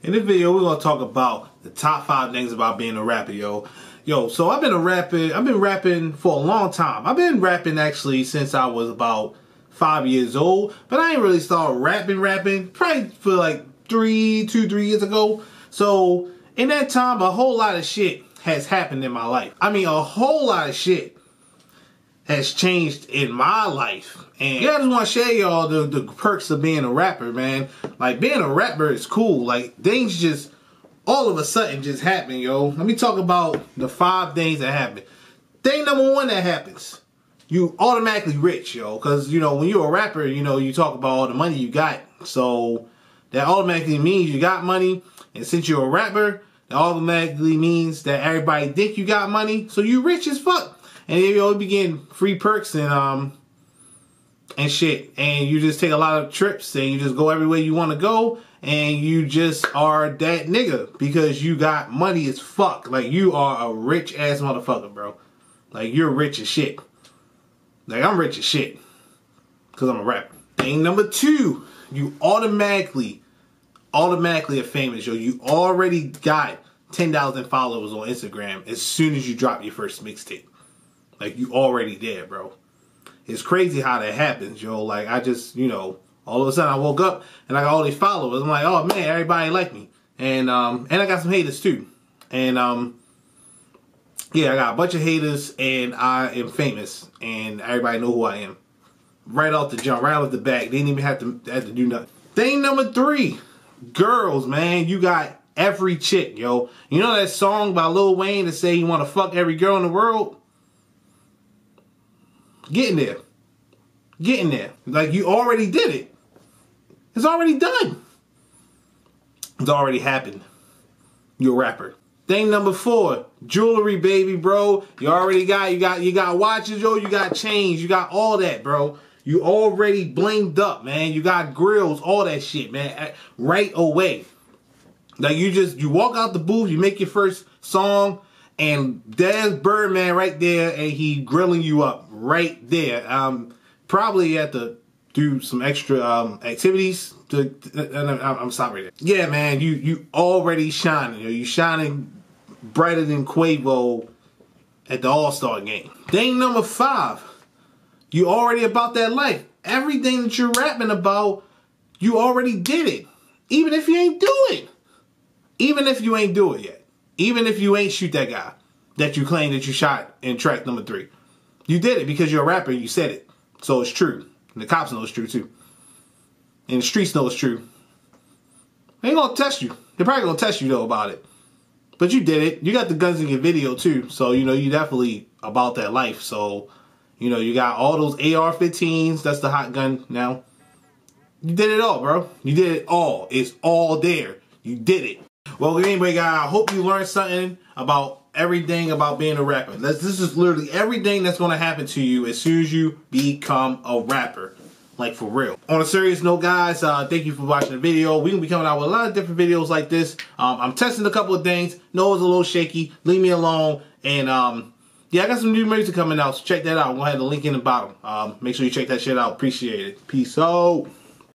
In this video, we're gonna talk about the top five things about being a rapper, yo. Yo, so I've been a rapper, I've been rapping for a long time. I've been rapping actually since I was about five years old, but I ain't really started rapping, rapping, probably for like three, two, three years ago. So in that time, a whole lot of shit has happened in my life. I mean, a whole lot of shit has changed in my life. And yeah, I just want to share y'all the, the perks of being a rapper, man. Like, being a rapper is cool. Like, things just all of a sudden just happen, yo. Let me talk about the five things that happen. Thing number one that happens, you automatically rich, yo. Because, you know, when you're a rapper, you know, you talk about all the money you got. So, that automatically means you got money. And since you're a rapper, that automatically means that everybody think you got money. So, you rich as fuck and you always be getting free perks and um and shit. And you just take a lot of trips and you just go everywhere you want to go and you just are that nigga because you got money as fuck. Like you are a rich ass motherfucker, bro. Like you're rich as shit. Like I'm rich as shit because I'm a rapper. Thing number two, you automatically, automatically are famous. Yo, you already got 10,000 followers on Instagram as soon as you drop your first mixtape. Like you already dead, bro. It's crazy how that happens, yo. Like I just, you know, all of a sudden I woke up and I got all these followers. I'm like, oh man, everybody like me. And um and I got some haters too. And um yeah, I got a bunch of haters and I am famous and everybody know who I am. Right off the jump, right off the back. They didn't even have to have to do nothing. Thing number three, girls, man. You got every chick, yo. You know that song by Lil Wayne that say you want to fuck every girl in the world? Getting there. Getting there. Like you already did it. It's already done. It's already happened. You're a rapper. Thing number four, jewelry, baby, bro. You already got, you got, you got watches, yo. You got chains. You got all that, bro. You already blinged up, man. You got grills, all that shit, man. Right away. Like you just, you walk out the booth, you make your first song, and there's Birdman right there, and he grilling you up right there. Um, probably have to do some extra um, activities to. And I'm, I'm sorry. Yeah, man, you you already shining. You shining brighter than Quavo at the All Star game. Thing number five, you already about that life. Everything that you're rapping about, you already did it. Even if you ain't do it. Even if you ain't do it yet. Even if you ain't shoot that guy that you claim that you shot in track number three. You did it because you're a rapper you said it. So it's true. And the cops know it's true too. And the streets know it's true. They ain't gonna test you. They're probably gonna test you though about it. But you did it. You got the guns in your video too. So, you know, you definitely about that life. So, you know, you got all those AR-15s. That's the hot gun now. You did it all, bro. You did it all. It's all there. You did it. Well, anyway, guys, I hope you learned something about everything about being a rapper. This, this is literally everything that's going to happen to you as soon as you become a rapper. Like, for real. On a serious note, guys, uh, thank you for watching the video. We're going to be coming out with a lot of different videos like this. Um, I'm testing a couple of things. No, it's a little shaky. Leave me alone. And, um, yeah, I got some new music coming out, so check that out. We'll have the link in the bottom. Um, make sure you check that shit out. Appreciate it. Peace out.